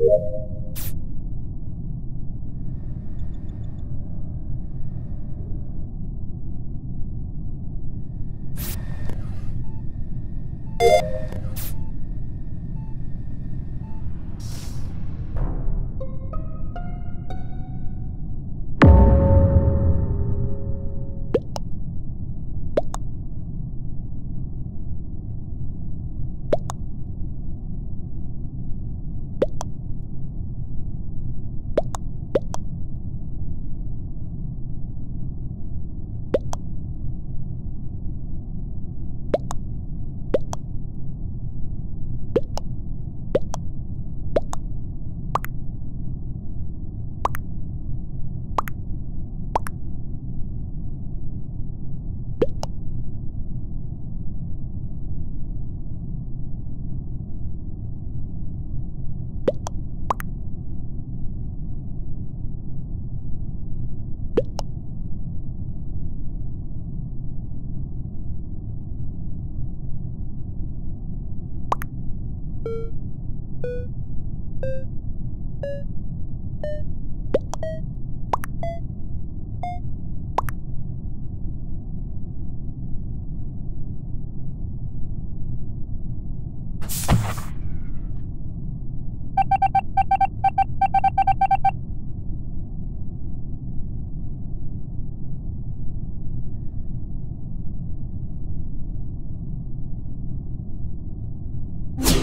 you Thank you.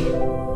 you